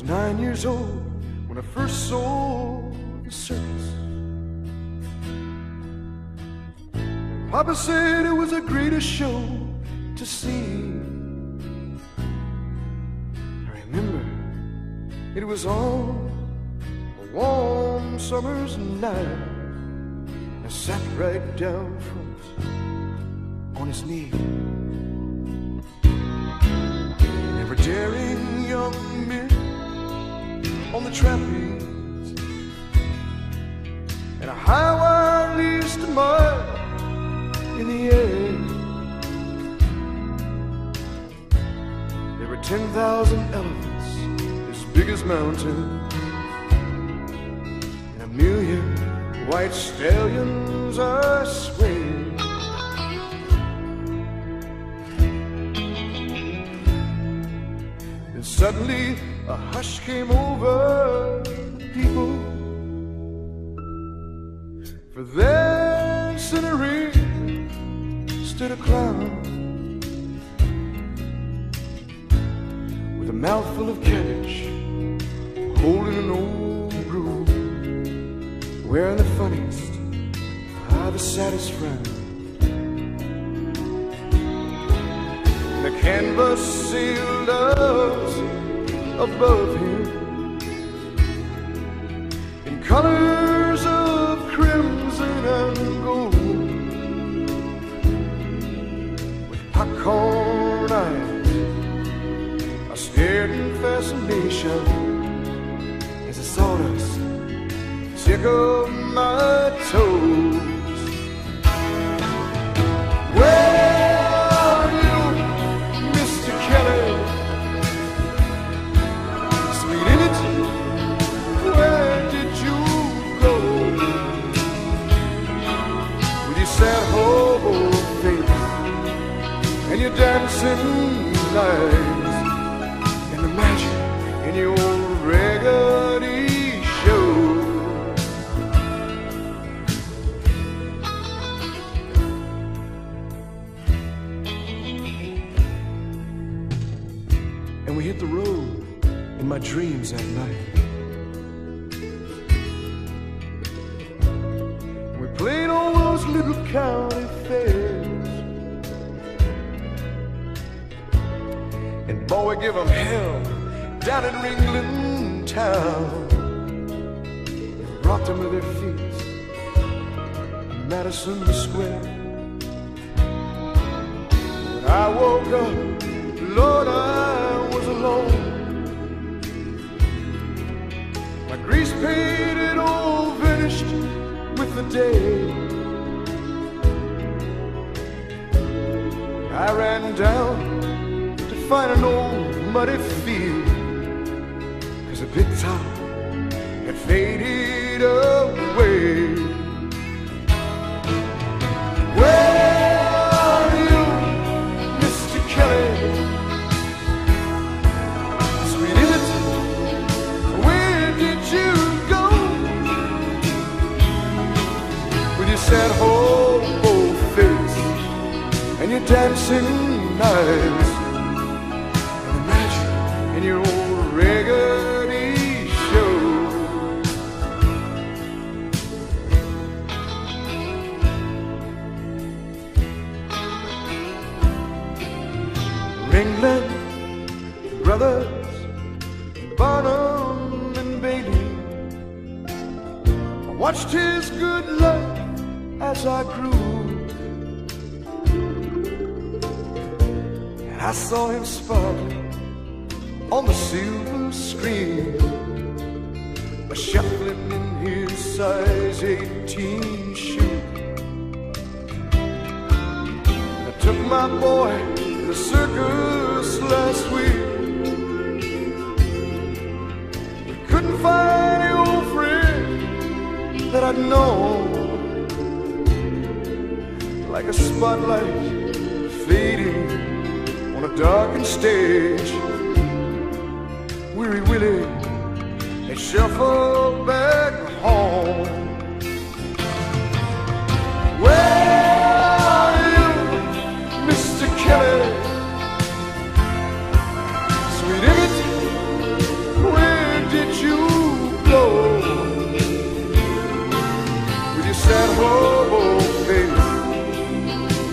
was nine years old when I first saw the circus. Papa said it was the greatest show to see. I remember it was on a warm summer's night. I sat right down front on his knee. Were daring young men on the trapeze and a high wire least a mile in the air. There were 10,000 elephants as big as mountains and a million white stallions, I swear. And suddenly a hush came over the people. For there, in a ring, stood a clown with a mouthful of cabbage, holding an old broom, wearing the funniest, ah, the saddest frown. The canvas sailed us above him in colors of crimson and gold with popcorn eyes. I stared in fascination as the sawdust tickled my dancing eyes and magic in your raggedy show. And we hit the road in my dreams that night. We played all those little county And boy, give 'em hell down in Ringling Town. We them with their feet in Madison Square. When I woke up, Lord, I was alone. My grease it all finished with the day. I ran down find an old muddy field. Cause the big top had faded away. Where are you, Mr. Kelly? Sweet where did you go? With your sad hobo face and your dancing eyes Ringling Brothers, Barnum and Bailey. I watched his good luck as I grew. And I saw him sparkling on the silver screen, a shuffling in his size 18 shoe. I took my boy circus last week. We couldn't find the old friend that I'd known. Like a spotlight fading on a darkened stage. Weary Willie and shuffle back home.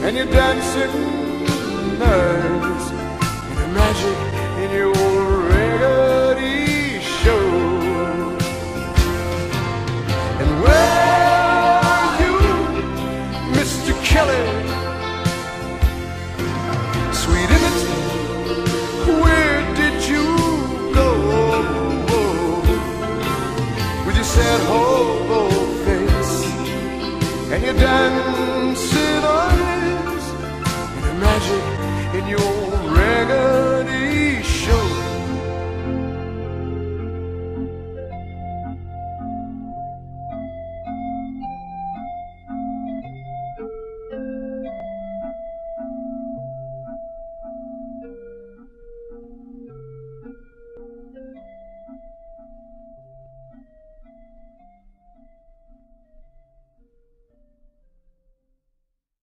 and you're dancing nice in a magic